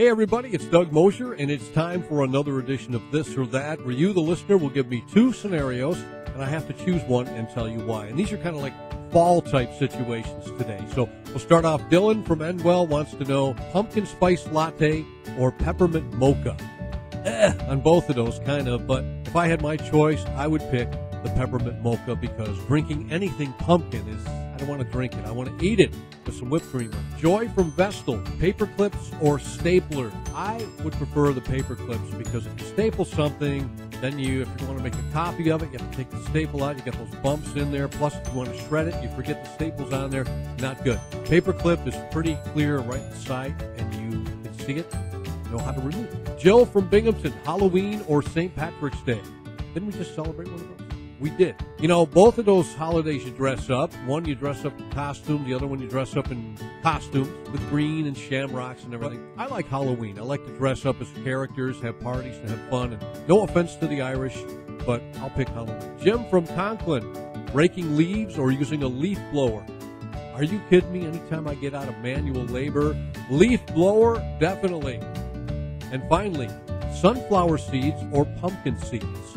Hey, everybody, it's Doug Mosher, and it's time for another edition of This or That, where you, the listener, will give me two scenarios, and I have to choose one and tell you why. And these are kind of like fall type situations today. So we'll start off. Dylan from Endwell wants to know pumpkin spice latte or peppermint mocha. Eh, on both of those, kind of, but if I had my choice, I would pick the peppermint mocha because drinking anything pumpkin is, I want to drink it. I want to eat it with some whipped cream. Joy from Vestal, paper clips or stapler. I would prefer the paper clips because if you staple something, then you, if you want to make a copy of it, you have to take the staple out. You got those bumps in there. Plus, if you want to shred it, you forget the staples on there. Not good. Paper clip is pretty clear right inside, and you can see it. Know how to remove it. Jill from Binghamton, Halloween or St. Patrick's Day. Didn't we just celebrate one of those? We did. You know, both of those holidays you dress up. One you dress up in costume, the other one you dress up in costumes with green and shamrocks and everything. I like Halloween. I like to dress up as characters, have parties, and have fun. And no offense to the Irish, but I'll pick Halloween. Jim from Conklin, raking leaves or using a leaf blower. Are you kidding me? Anytime I get out of manual labor, leaf blower, definitely. And finally, sunflower seeds or pumpkin seeds.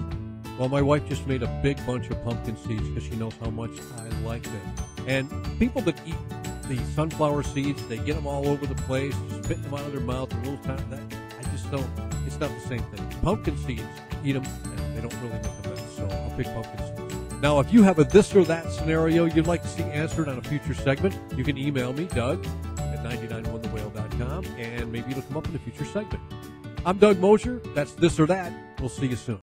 Well, my wife just made a big bunch of pumpkin seeds because she knows how much I like them. And people that eat the sunflower seeds, they get them all over the place, spit them out of their mouth, a little time. That I just don't. It's not the same thing. Pumpkin seeds, eat them, and they don't really make a mess. So I'll pick pumpkin seeds. Now, if you have a this or that scenario you'd like to see answered on a future segment, you can email me, Doug, at 99onethewhale.com, and maybe it'll come up in a future segment. I'm Doug Mosher. That's this or that. We'll see you soon.